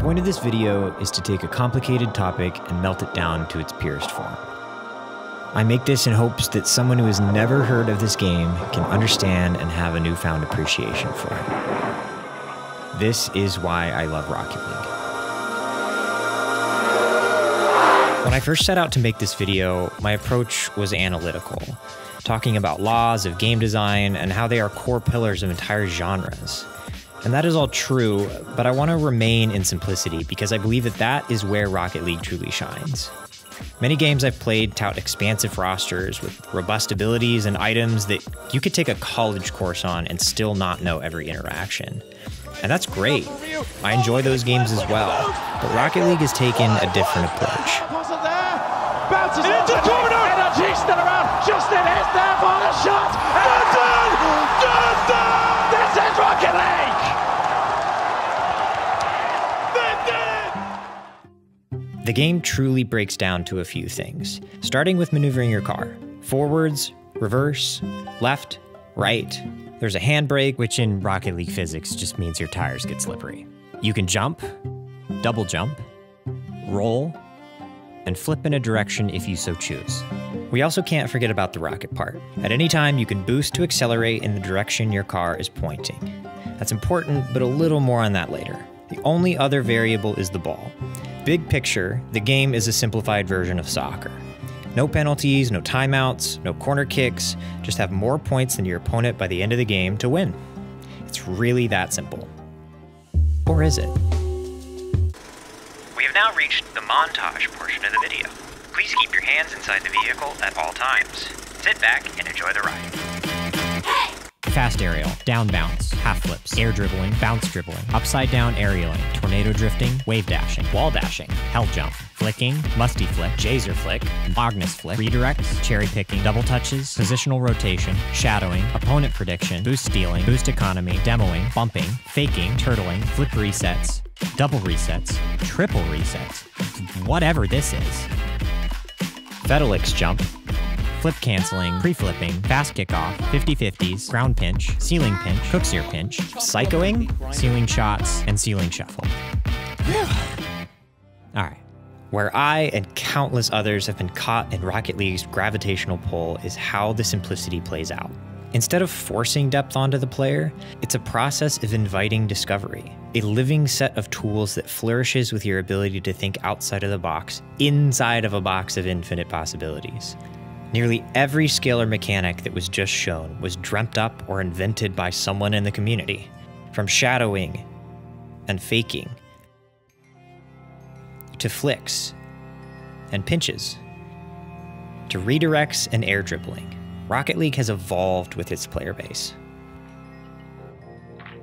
point of this video is to take a complicated topic and melt it down to its purest form. I make this in hopes that someone who has never heard of this game can understand and have a newfound appreciation for it. This is why I love Rocket League. When I first set out to make this video, my approach was analytical, talking about laws of game design and how they are core pillars of entire genres. And that is all true, but I want to remain in simplicity because I believe that that is where Rocket League truly shines. Many games I've played tout expansive rosters with robust abilities and items that you could take a college course on and still not know every interaction. And that's great. I enjoy those games as well. But Rocket League has taken a different approach. There for the shot. The game truly breaks down to a few things, starting with maneuvering your car forwards, reverse, left, right. There's a handbrake, which in Rocket League physics just means your tires get slippery. You can jump, double jump, roll, and flip in a direction if you so choose. We also can't forget about the rocket part. At any time, you can boost to accelerate in the direction your car is pointing. That's important, but a little more on that later. The only other variable is the ball. Big picture, the game is a simplified version of soccer. No penalties, no timeouts, no corner kicks, just have more points than your opponent by the end of the game to win. It's really that simple. Or is it? We have now reached the montage portion of the video. Please keep your hands inside the vehicle at all times. Sit back and enjoy the ride. Fast aerial, down bounce, half flips, air dribbling, bounce dribbling, upside down aerialing, tornado drifting, wave dashing, wall dashing, hell jump, flicking, musty flick, jaser flick, Magnus flick, redirects, cherry picking, double touches, positional rotation, shadowing, opponent prediction, boost stealing, boost economy, demoing, bumping, faking, turtling, flip resets, double resets, triple resets, whatever this is. Fedelix jump, flip canceling, pre-flipping, fast kickoff, 50-50s, ground pinch, ceiling pinch, Kuxir pinch, psychoing, ceiling shots, and ceiling shuffle. All right. Where I and countless others have been caught in Rocket League's gravitational pull is how the simplicity plays out. Instead of forcing depth onto the player, it's a process of inviting discovery, a living set of tools that flourishes with your ability to think outside of the box, inside of a box of infinite possibilities. Nearly every scalar mechanic that was just shown was dreamt up or invented by someone in the community, from shadowing and faking to flicks and pinches to redirects and air dribbling. Rocket League has evolved with its player base.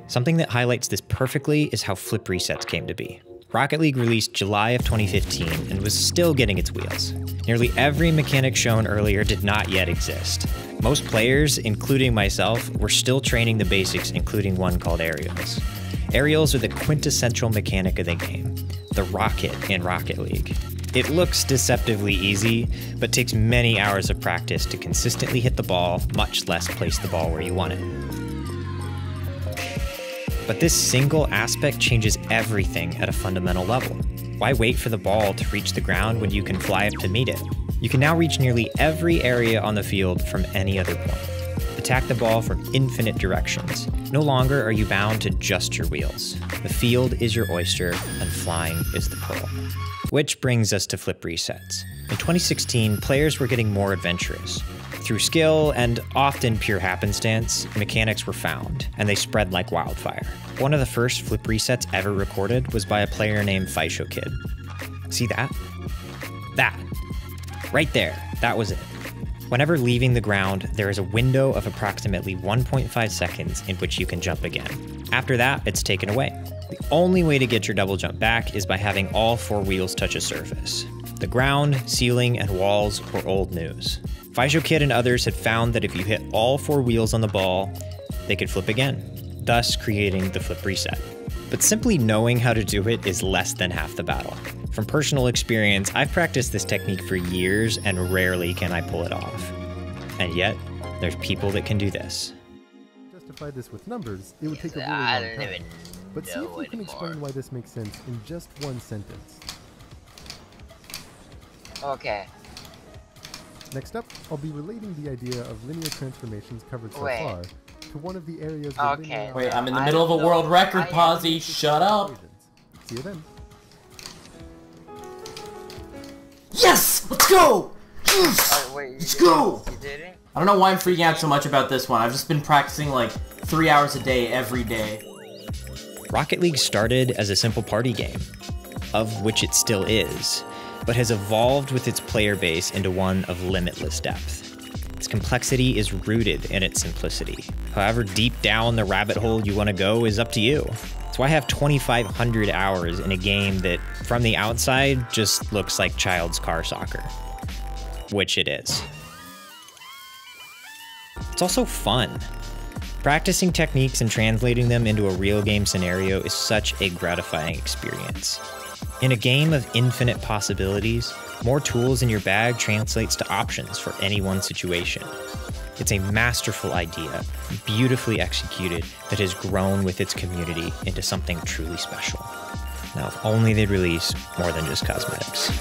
Something that highlights this perfectly is how flip resets came to be. Rocket League released July of 2015 and was still getting its wheels. Nearly every mechanic shown earlier did not yet exist. Most players, including myself, were still training the basics, including one called aerials. Aerials are the quintessential mechanic of the game, the rocket in Rocket League. It looks deceptively easy, but takes many hours of practice to consistently hit the ball, much less place the ball where you want it. But this single aspect changes everything at a fundamental level. Why wait for the ball to reach the ground when you can fly up to meet it? You can now reach nearly every area on the field from any other point. Attack the ball from infinite directions. No longer are you bound to just your wheels. The field is your oyster, and flying is the pearl. Which brings us to flip resets. In 2016, players were getting more adventurous. Through skill and often pure happenstance, mechanics were found, and they spread like wildfire. One of the first flip resets ever recorded was by a player named Fyshokid. See that? That. Right there. That was it. Whenever leaving the ground, there is a window of approximately 1.5 seconds in which you can jump again. After that, it's taken away. The only way to get your double jump back is by having all four wheels touch a surface. The ground, ceiling, and walls were old news. Fyshokid and others had found that if you hit all four wheels on the ball, they could flip again, thus creating the flip reset. But simply knowing how to do it is less than half the battle. From personal experience, I've practiced this technique for years and rarely can I pull it off. And yet, there's people that can do this. justify this with numbers, it would take a really long time. but see if you can explain why this makes sense in just one sentence. Okay. Next up, I'll be relating the idea of linear transformations covered so Wait. far to one of the areas where Okay. linear Wait, I'm in the I middle of a don't world record, I- Posy. Shut up. equations. See you then. Yes! Let's go! Yes! Oh, wait, Let's go! You? I don't know why I'm freaking out so much about this one. I've just been practicing like three hours a day every day. Rocket League started as a simple party game, of which it still is, but has evolved with its player base into one of limitless depth. Its complexity is rooted in its simplicity. However deep down the rabbit hole you want to go is up to you. So I have 2,500 hours in a game that, from the outside, just looks like child's car soccer. Which it is. It's also fun. Practicing techniques and translating them into a real game scenario is such a gratifying experience. In a game of infinite possibilities, more tools in your bag translates to options for any one situation. It's a masterful idea, beautifully executed, that has grown with its community into something truly special. Now, if only they'd release more than just cosmetics.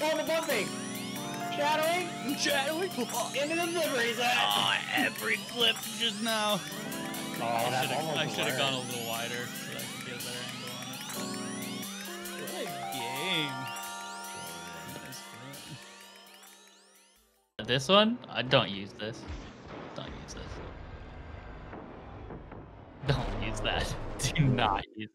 Oh, the bumping! Shadowing? Shadowing? Oh, into the deliveries. Oh, every clip just now. Oh, I should've- I should have gone a little wider so I could get a better angle on it. What a game. This one? I don't use this. Don't use this. Don't use that. Do not use that.